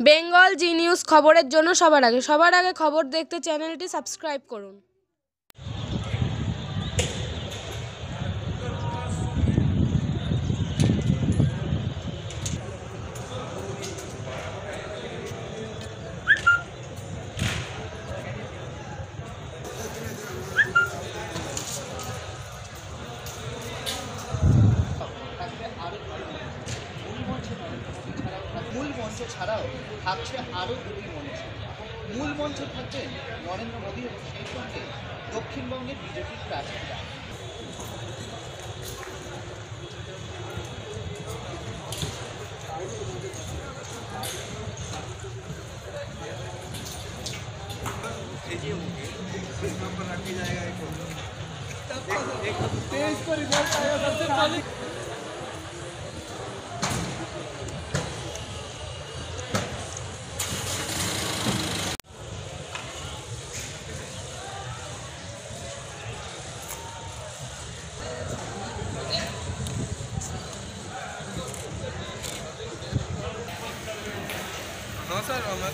বেঙ্গল জি news খবরের জন্য সবার আগে। সবার আগে খবর দেখতে চ্যানেলটি সাবস্ক্রাইব করুন। থাকছে আরও দুটি মঞ্চ। মূল মঞ্চ থাকছে নরেন্দ্র মোদী এবং সেই সঙ্গে দক্ষিণবঙ্গের বিজেপির প্রার্থীরা। हाँ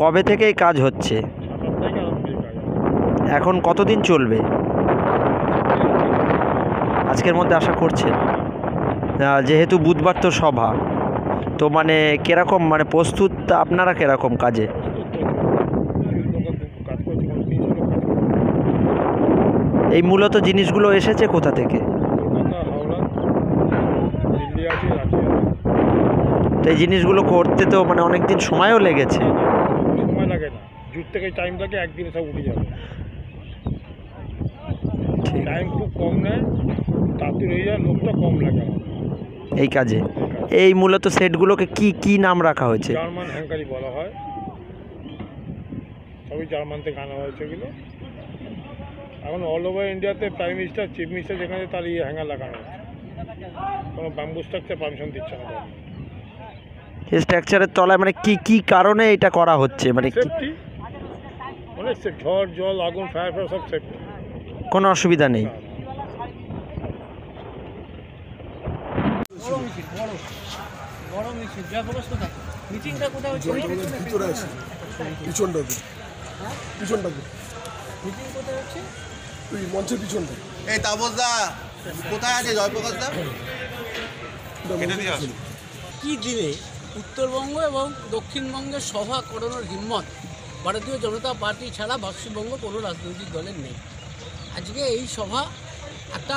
কবে থেকে এই কাজ হচ্ছে? এখন কতদিন চলবে? আজকের মধ্যে আশা করছেন? যেহেতু বুধবার তো সভা, তো মানে কীরকম মানে প্রস্তুত আপনারা কীরকম কাজে? এই মূলত জিনিসগুলো এসেছে কোথা থেকে? এই জিনিসগুলো করতে তো মানে অনেক দিন সময়ও লেগেছে। সময় লাগে না। জুট থেকে টাইম লাগে একদিনে সব উঠে যাবে। টাইম খুব কম নেয় তাড়াতাড়ি হয়ে যায় লোকটা কম লাগে এই কাজে। এই মূলত সেটগুলোকে কি কি নাম রাখা হয়েছে? জার্মান হ্যাঙ্কারি বলা হয়। সবই জার্মান থেকে আনা হয়েছে এগুলো। এখন অল ওভার ইন্ডিয়াতে প্রাইম মিনিস্টার চিফ মিনিস্টার যেখানে তার ইয়ে হ্যাঙ্গার লাগানো হচ্ছে কোনো ব্যাম্বু স্ট্রাকচার পারমিশন দিচ্ছে না স্ট্রাকচারের তলায় মানে কি কি কারণে এটা করা হচ্ছে? মানে কি অনেক ঝড় জল আগুন ফায়ার ফায়ার সব সেফটি কোনো অসুবিধা নেই। মঞ্চের পিছনটা এই তাপসদা কোথায় আছে জয়প্রকাশ দা? কি দিনে উত্তরবঙ্গ এবং দক্ষিণবঙ্গের সভা করানোর হিম্মত ভারতীয় জনতা পার্টি ছাড়া পশ্চিমবঙ্গ কোনো রাজনৈতিক দলের নেই। আজকে এই সভা একটা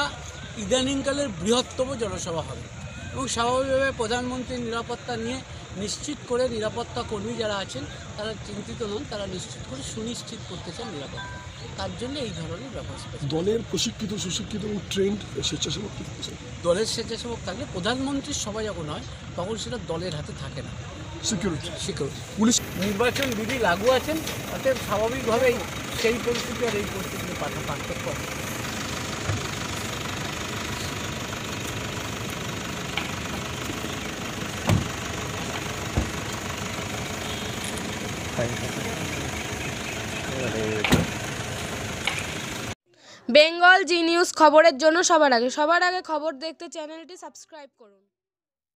ইদানিংকালের বৃহত্তম জনসভা হবে এবং স্বাভাবিকভাবে প্রধানমন্ত্রীর নিরাপত্তা নিয়ে নিশ্চিত করে নিরাপত্তা কর্মী যারা আছেন তারা চিন্তিত নন তারা নিশ্চিত করে সুনিশ্চিত করতে চান নিরাপত্তা। তার জন্য এই ধরনের ব্যবস্থা দলের প্রশিক্ষিত সুশিক্ষিত এবং ট্রেন্ড স্বেচ্ছাসেবক দলের স্বেচ্ছাসেবক থাকলে প্রধানমন্ত্রীর সভা যখন হয় তখন সেটা দলের হাতে থাকে না। সিকিউরিটি সিকিউরিটি পুলিশ নির্বাচন বিধি লাগু আছেন অতএব স্বাভাবিকভাবেই সেই পরিস্থিতি আর এই পরিস্থিতির পার্থ- পার্থক্য বেঙ্গল জি নিউজ খবরের জন্য সবার আগে সবার আগে খবর দেখতে চ্যানেলটি সাবস্ক্রাইব করুন।